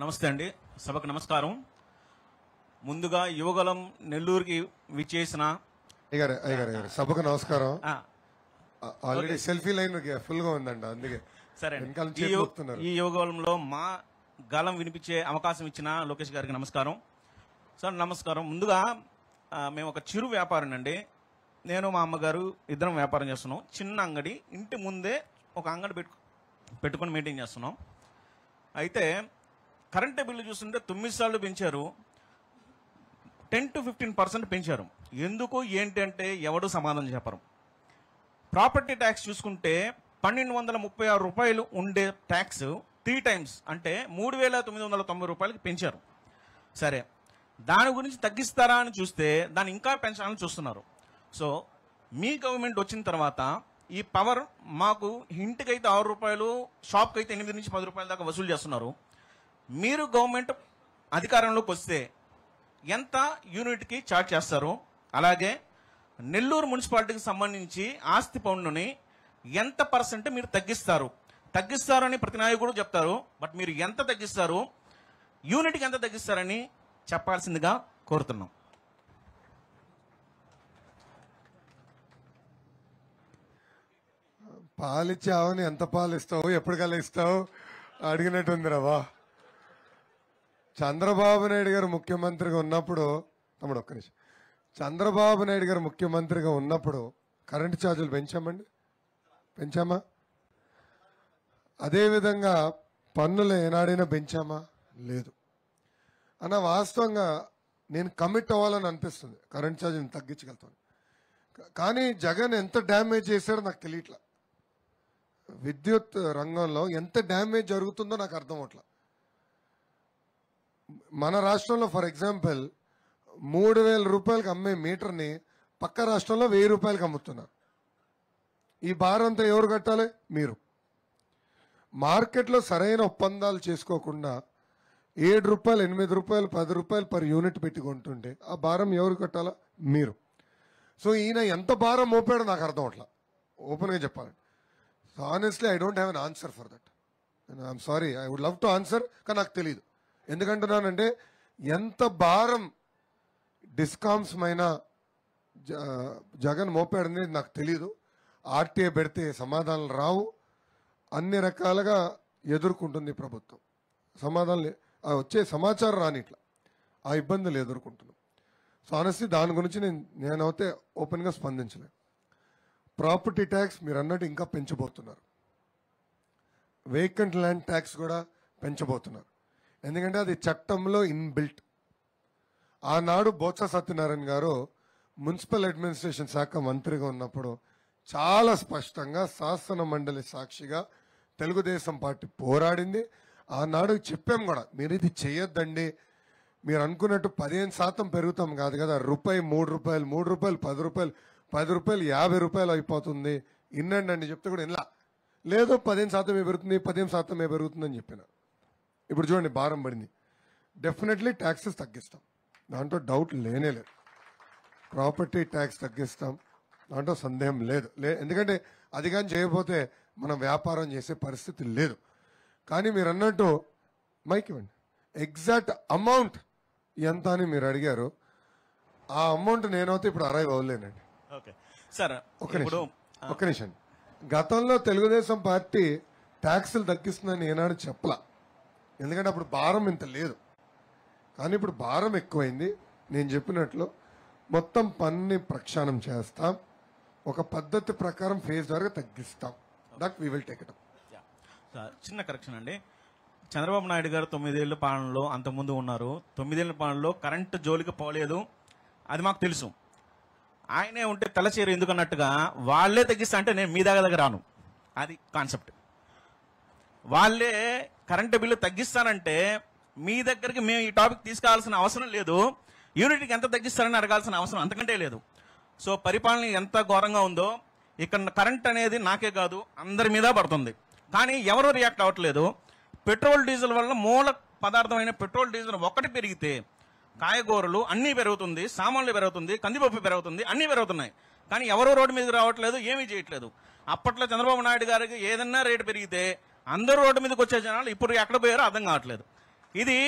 నమస్తే అండి. సభకు నమస్కారం. ముందుగా యువగలం నెల్లూరుకి విచ్చేసిన సభకు నమస్కారం. ఆల్రెడీ సెల్ఫీ లైన్ ఫుల్గా ఉందండి అందుకే. సరే ఈ యువగలంలో మా గలం వినిపించే అవకాశం ఇచ్చిన లోకేష్ గారికి నమస్కారం. సార్ నమస్కారం. ముందుగా మేము ఒక చిరు వ్యాపారం అండి నేను మా అమ్మగారు ఇద్దరం వ్యాపారం చేస్తున్నాం. చిన్న అంగడి ఇంటి ముందే ఒక అంగడి పెట్టు పెట్టుకొని మెయింటైన్ చేస్తున్నాం. అయితే కరెంటు బిల్లు చూస్తుంటే తొమ్మిది సార్లు పెంచారు. టెన్ టు ఫిఫ్టీన్ పర్సెంట్ పెంచారు. ఎందుకు ఏంటి అంటే ఎవడు సమాధానం చెప్పరు. ప్రాపర్టీ ట్యాక్స్ చూసుకుంటే పన్నెండు వందల ముప్పై ఆరు రూపాయలు ఉండే ట్యాక్స్ త్రీ టైమ్స్ అంటే మూడు వేల తొమ్మిది వందల తొంభై రూపాయలకి పెంచారు. సరే దాని గురించి తగ్గిస్తారా అని చూస్తే దాన్ని ఇంకా పెంచాలని చూస్తున్నారు. సో మీ గవర్నమెంట్ వచ్చిన తర్వాత ఈ పవర్ మాకు ఇంటికైతే ఆరు రూపాయలు షాప్కి అయితే ఎనిమిది నుంచి పది రూపాయల దాకా వసూలు చేస్తున్నారు. మీరు గవర్నమెంట్ అధికారంలోకి వస్తే ఎంత యూనిట్కి చార్జ్ చేస్తారు అలాగే నెల్లూరు మున్సిపాలిటీకి సంబంధించి ఆస్తి పన్నుని ఎంత పర్సెంట్ మీరు తగ్గిస్తారు? తగ్గిస్తారని ప్రతి నాయకుడు చెప్తారు బట్ మీరు ఎంత తగ్గిస్తారు యూనిట్కి ఎంత తగ్గిస్తారని చెప్పాల్సిందిగా కోరుతున్నాం. పాలిచ్చావని ఎంత పాలు ఇస్తావు కల్లా ఇస్తావు? అడిగినట్టుంది రవా చంద్రబాబు నాయుడు గారు ముఖ్యమంత్రిగా ఉన్నప్పుడు తమ్ముడు ఒక్క నిమిషం. చంద్రబాబు నాయుడు గారు ముఖ్యమంత్రిగా ఉన్నప్పుడు కరెంటు ఛార్జీలు పెంచామండి? పెంచామా? అదేవిధంగా పన్నులు ఏనాడైనా పెంచామా? లేదు. అన్న వాస్తవంగా నేను కమిట్ అవ్వాలని అనిపిస్తుంది. కరెంట్ ఛార్జీని తగ్గించగలుగుతాను. కానీ జగన్ ఎంత డ్యామేజ్ చేశాడో నాకు తెలియట్లా. విద్యుత్ రంగంలో ఎంత డ్యామేజ్ జరుగుతుందో నాకు అర్థం అవట్లా. మన రాష్ట్రంలో ఫర్ ఎగ్జాంపుల్ మూడు వేల రూపాయలకు అమ్మే మీటర్ని పక్క రాష్ట్రంలో వెయ్యి రూపాయలకి అమ్ముతున్నారు ఈ భారంతా ఎవరు కట్టాలి? మీరు. మార్కెట్లో సరైన ఒప్పందాలు చేసుకోకుండా ఏడు రూపాయలు ఎనిమిది రూపాయలు పది రూపాయలు పర్ యూనిట్ పెట్టుకుంటుంటే ఆ భారం ఎవరు కట్టాలా? మీరు. సో ఈయన ఎంత భారం మోపాడో నాకు అర్థం అట్లా ఓపెన్గా చెప్పాలండి so honestly I don't have an answer for that I'm sorry I would love to answer కానీ నాకు తెలియదు ఎందుకంటున్నానంటే ఎంత భారం డిస్కామ్స్ మైన జ- జగన్ మోపాడనేది నాకు తెలియదు ఆర్టీఏ పెడితే సమాధానాలు రావు. అన్ని రకాలుగా ఎదుర్కొంటుంది ప్రభుత్వం. సమాధానం వచ్చే సమాచారం రానిట్లా ఆ ఇబ్బందులు ఎదుర్కొంటున్నాం. సో ఆనెస్ట్లీ దాని గురించి నేను నేనైతే ఓపెన్గా స్పందించలేదు ప్రాపర్టీ ట్యాక్స్ మీరు అన్నట్టు ఇంకా పెంచబోతున్నారు. వేకెంట్ ల్యాండ్ ట్యాక్స్ కూడా పెంచబోతున్నారు. ఎందుకంటే అది చట్టంలో ఇన్బిల్ట్. ఆనాడు బొత్స సత్యనారాయణ గారు మున్సిపల్ అడ్మినిస్ట్రేషన్ శాఖ మంత్రిగా ఉన్నప్పుడు చాలా స్పష్టంగా శాసన మండలి సాక్షిగా తెలుగుదేశం పార్టీ పోరాడింది. ఆనాడు చెప్పాం కూడా మీరు ఇది చేయొద్దండి. మీరు అనుకున్నట్టు పదిహేను శాతం పెరుగుతాం కాదు కదా రూపాయి మూడు రూపాయలు మూడు రూపాయలు పది రూపాయలు పది రూపాయలు యాభై రూపాయలు అయిపోతుంది. ఇన్నండి అండి చెప్తే కూడా ఇలా లేదు పదిహేను శాతమే పెరుగుతుంది పదిహేను శాతమే పెరుగుతుందని చెప్పిన. ఇప్పుడు చూడండి భారం పడింది. డెఫినెట్లీ ట్యాక్సెస్ తగ్గిస్తాం. దాంట్లో డౌట్ లేనే లేదు. ప్రాపర్టీ ట్యాక్స్ తగ్గిస్తాం. దాంట్లో సందేహం లేదు. లే ఎందుకంటే అది కానీ చేయకపోతే మనం వ్యాపారం చేసే పరిస్థితి లేదు. కానీ మీరు అన్నట్టు మైక్ ఇవ్వండి. ఎగ్జాక్ట్ అమౌంట్ ఎంత అని మీరు అడిగారు. ఆ అమౌంట్ నేనైతే ఇప్పుడు అరైవ్ అవ్వలేనండి. ఓకే. సార్ ఒక నిమిషం. ఒక నిమిషం గతంలో తెలుగుదేశం పార్టీ ట్యాక్సులు తగ్గిస్తుందని ఏనాడు చెప్పలా. ఎందుకంటే అప్పుడు భారం ఇంత లేదు. కానీ ఇప్పుడు భారం ఎక్కువైంది. నేను చెప్పినట్లు మొత్తం పన్ని ప్రక్షాళన చేస్తాం. ఒక పద్ధతి ప్రకారం ఫేజ్ ద్వారా తగ్గిస్తాం. That we will take it sir, చిన్న కరెక్షన్ అండి. చంద్రబాబు నాయుడు గారు తొమ్మిదేళ్ళ పాలనలో అంతకుముందు ఉన్నారు. తొమ్మిదేళ్ళ పాలనలో కరెంటు జోలికి పోలేదు. అది మాకు తెలుసు. ఆయనే ఉంటే తలచేరు ఎందుకన్నట్టుగా వాళ్ళే వాళ్ళే తగ్గిస్తా అంటే నేను మీ దగ్గర దగ్గర రాను. అది కాన్సెప్ట్ వాళ్ళే కరెంటు బిల్లు తగ్గిస్తానంటే మీ దగ్గరికి మేము ఈ టాపిక్ తీసుకోవాల్సిన అవసరం లేదు. యూనిట్కి ఎంత తగ్గిస్తారని అడగాల్సిన అవసరం అంతకంటే లేదు. సో పరిపాలన ఎంత ఘోరంగా ఉందో ఇక్కడ కరెంట్ అనేది నాకే కాదు అందరి మీద పడుతుంది. కానీ ఎవరు రియాక్ట్ అవ్వట్లేదు పెట్రోల్ డీజిల్ వల్ల మూల పదార్థమైన పెట్రోల్ డీజిల్ ఒకటి పెరిగితే కాయగూరలు అన్నీ పెరుగుతుంది సామాన్లు పెరుగుతుంది కందిపప్పు పెరుగుతుంది అన్నీ పెరుగుతున్నాయి. కానీ ఎవరు రోడ్డు మీద రావట్లేదు ఏమీ చేయట్లేదు. అప్పట్లో చంద్రబాబు నాయుడు గారికి ఏదన్నా రేటు పెరిగితే అందరూ రోడ్డు మీదకి వచ్చే జనాలు ఇప్పుడు ఎక్కడ పోయారో అర్థం కావట్లేదు. ఇది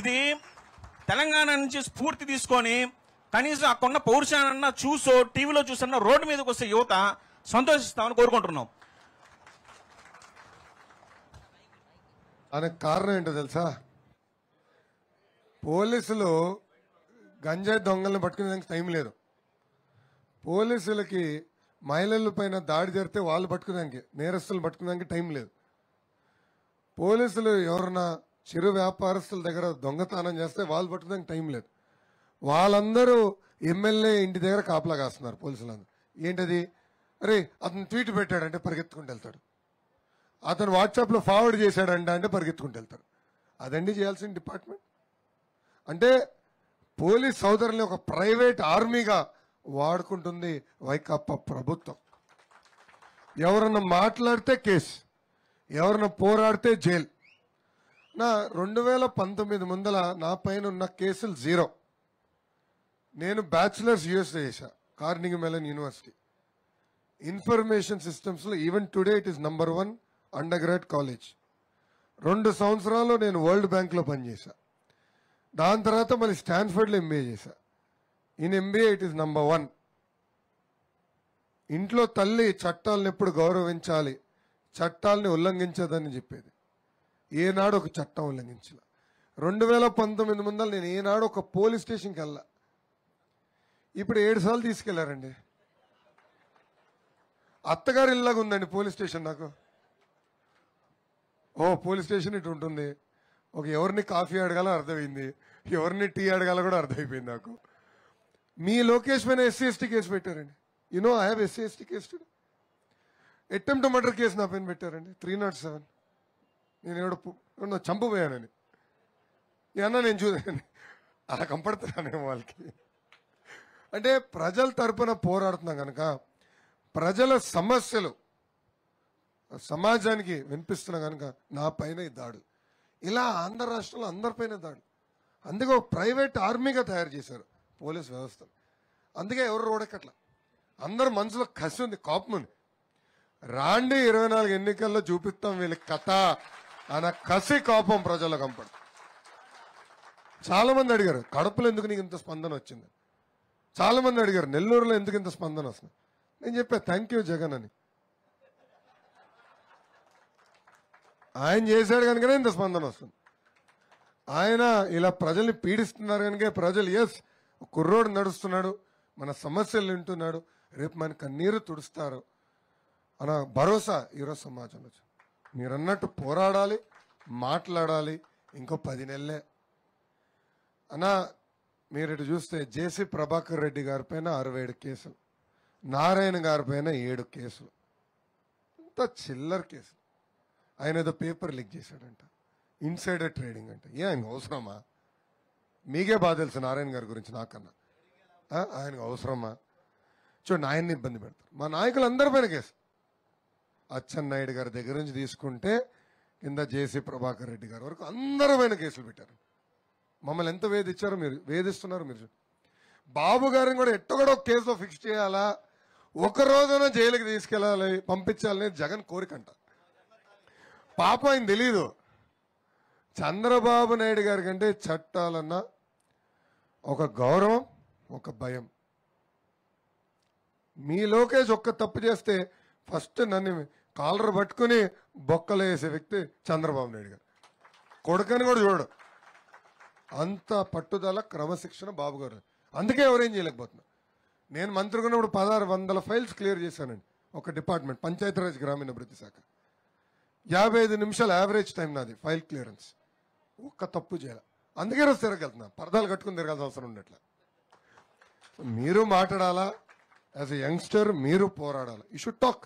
ఇది తెలంగాణ నుంచి స్ఫూర్తి తీసుకొని కనీసం అక్కడున్న పౌరుషాన్న చూసో టీవీలో చూసన్న రోడ్డు మీదకి వస్తే యువత సంతోషిస్తామని కోరుకుంటున్నాం. దానికి కారణం ఏంటో తెలుసా? పోలీసులు గంజాయి దొంగల్ని పట్టుకునేదానికి టైం లేదు. పోలీసులకి మహిళల పైన దాడి జరిగితే వాళ్ళు పట్టుకునేదానికి నేరస్తులు పట్టుకునేదానికి టైం లేదు. పోలీసులు ఎవరన్నా చిరు వ్యాపారస్తుల దగ్గర దొంగతనం చేస్తే వాళ్ళు పట్టుకోవడానికి టైం లేదు. వాళ్ళందరూ ఎమ్మెల్యే ఇంటి దగ్గర కాపలా కాస్తున్నారు పోలీసులందరూ. ఏంటది? అరే అతను ట్వీట్ పెట్టాడంటే పరిగెత్తుకుంటూ వెళ్తాడు. అతను వాట్సాప్లో ఫార్వర్డ్ చేశాడంట అంటే పరిగెత్తుకుంటూ వెళ్తాడు. అదండి చేయాల్సిన డిపార్ట్మెంట్. అంటే పోలీస్ సోదరుల్ని ఒక ప్రైవేట్ ఆర్మీగా వాడుకుంటుంది వైకాపా ప్రభుత్వం. ఎవరన్నా మాట్లాడితే కేసు ఎవరన్నా పోరాడితే జైలు. నా రెండు వేల పంతొమ్మిది ముందల నా పైన ఉన్న కేసులు జీరో. నేను బ్యాచులర్స్ యూఎస్ఏ చేశా కార్నింగ్ మెలన్ యూనివర్సిటీ. ఇన్ఫర్మేషన్ సిస్టమ్స్లో even today it is number one undergrad college. రెండు సంవత్సరాలు నేను వరల్డ్ బ్యాంక్లో పనిచేశా. దాని తర్వాత మళ్ళీ స్టాన్ఫర్డ్లో ఎంబీఏ చేశా. In MBA it is number one ఇంట్లో తల్లి చట్టాలను ఎప్పుడు గౌరవించాలి? చట్టాలని ఉల్లంఘించదని చెప్పేది. ఏనాడు ఒక చట్టం ఉల్లంఘించాల. రెండు వేల పంతొమ్మిది ముందర నేను ఏనాడు ఒక పోలీస్ స్టేషన్కి వెళ్ళా. ఇప్పుడు ఏడు సార్లు తీసుకెళ్ళారండి. అత్తగారు ఇల్లాగా ఉందండి పోలీస్ స్టేషన్ నాకు. ఓ పోలీస్ స్టేషన్ ఇటు ఉంటుంది. ఒక ఎవరిని కాఫీ అడగాలో అర్థమైంది. ఎవరిని టీ అడగాలో కూడా అర్థమైపోయింది నాకు. మీ లోకేష్ పైన ఎస్సీ ఎస్టీ కేసు పెట్టారండి. You know I have SC ST case attempt murder case నా పైన పెట్టారండి. త్రీ నాట్ సెవెన్ నేను ఎవడో చంపబోయానని. అన్న నేను చూసాను అలా కంపడుతున్నాను వాళ్ళకి. అంటే ప్రజల తరపున పోరాడుతున్నాం కనుక ప్రజల సమస్యలు సమాజానికి వినిపిస్తున్నా కనుక నా పైన ఈ దాడు. ఇలా ఆంధ్ర రాష్ట్రంలో అందరిపైన దాడు. అందుకే ఒక ప్రైవేట్ ఆర్మీగా తయారు చేశారు. పోలీస్ వ్యవస్థ అందుకే ఎవరు రోడెక్కట్ల. అందరు మనసులో కసి ఉంది కోపం ఉంది. రాండి ఇరవై నాలుగు ఎన్నికల్లో చూపిస్తాం వీళ్ళ కథ అన్న కసి కోపం ప్రజల్లో కంపడు చాలామంది అడిగారు కడపలో ఎందుకు నీకు ఇంత స్పందన వచ్చింది? చాలామంది అడిగారు నెల్లూరులో ఎందుకు ఇంత స్పందన వస్తుంది? నేను చెప్పా థ్యాంక్ యూ జగన్ అని. ఆయన చేశాడు కనుకనే ఇంత స్పందన వస్తుంది. ఆయన ఇలా ప్రజల్ని పీడిస్తున్నారు కనుక ప్రజలు ఎస్ కుర్రోడు నడుస్తున్నాడు మన సమస్యలు వింటున్నాడు రేపు మన కన్నీరు తుడుస్తారు. అన్న భరోసా ఈరోజు సమాజంలో వచ్చింది. మీరు అన్నట్టు పోరాడాలి మాట్లాడాలి ఇంకో పది నెలలే. అన్న మీరు ఇటు చూస్తే జేసీ ప్రభాకర్ రెడ్డి గారి పైన అరవై ఏడు కేసులు నారాయణ గారి పైన ఏడు కేసులు. ఇంత చిల్లర కేసు ఆయన ఏదో పేపర్ లీక్ చేశాడంట. ఇన్సైడర్ ట్రేడింగ్ అంట. ఏ ఆయన అవసరమా? మీకే బాధ తెలుసు నారాయణ గారి గురించి నాకన్నా. ఆయనకు అవసరమా? చూడండి ఆయన్ని ఇబ్బంది పెడతారు. మా నాయకులు అందరిపైన కేసు. అచ్చెన్నాయుడు గారి దగ్గర నుంచి తీసుకుంటే కింద జేసీ ప్రభాకర్ రెడ్డి గారి వరకు అందరి పైన కేసులు పెట్టారు. మమ్మల్ని ఎంత వేధించారో మీరు వేధిస్తున్నారు మీరు బాబు గారిని కూడా ఎట్టగడో ఒక కేసులో ఫిక్స్ చేయాలా? ఒక రోజున జైలుకి తీసుకెళ్ళాలి పంపించాలనేది జగన్ కోరికంట. పాప ఆయన తెలీదు. చంద్రబాబు నాయుడు గారి కంటే చట్టాలన్నా ఒక గౌరవం ఒక భయం. మీ లోకేష్ ఒక్క తప్పు చేస్తే ఫస్ట్ నన్ను కాలర్ పట్టుకుని బొక్కలు వేసే వ్యక్తి చంద్రబాబు నాయుడు గారు. కొడుకని కూడా చూడడు. అంత పట్టుదల క్రమశిక్షణ బాబు గారు. అందుకే ఎవరేం చేయలేకపోతున్నా నేను మంత్రిగా ఉన్నప్పుడు పదహారు వందల ఫైల్స్ క్లియర్ చేశానండి. ఒక డిపార్ట్మెంట్ పంచాయతీరాజ్ గ్రామీణాభివృద్ధి శాఖ. యాభై ఐదు నిమిషాలు యావరేజ్ టైం నాది ఫైల్ క్లియరెన్స్. ఒక్క తప్పు చేయాలి. అందుకే రోజు తిరగలుగుతున్నా పరదాలు కట్టుకుని తిరగాల్సిన అవసరం ఉండట్లే. మీరు మాట్లాడాలా? యాజ్ ఎ యంగ్స్టర్ మీరు పోరాడాలి? యూ షుడ్ టాక్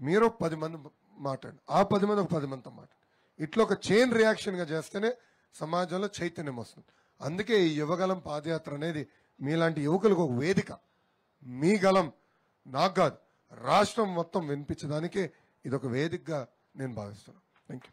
మీరు పది మంది మాట్లాడండి. ఆ పది మంది ఒక పది మందితో మాట్లాడండి. ఇట్లా ఒక చైన్ రియాక్షన్గా చేస్తేనే సమాజంలో చైతన్యం వస్తుంది. అందుకే ఈ యువగలం పాదయాత్ర అనేది మీలాంటి యువకులకు ఒక వేదిక. మీ గలం నాకు కాదు రాష్ట్రం మొత్తం వినిపించడానికే ఇది ఒక వేదికగా నేను భావిస్తున్నాను. Thank you